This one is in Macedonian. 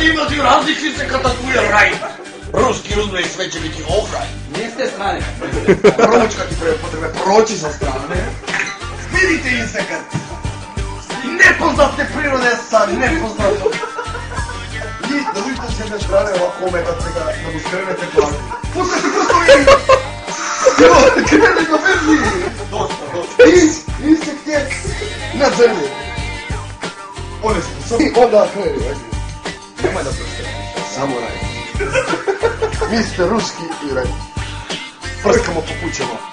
Имате, имате различни се катакуја рај. Руски узбе и свеченики охрај. Не сте страни. Пророчка ти препотреба, пророчи со страна. Видите инсекат. Непознат те природен са, непознат. И да видите се една страна овако метат сега да му скренете плаки. Пускай се прстови! Крени го верни! Доста, доста. Ис, инсект е на земле. Он е способен. Onda Nemoj da se Samo raj. Vi ste ruski i raj. Prskamo po kućama.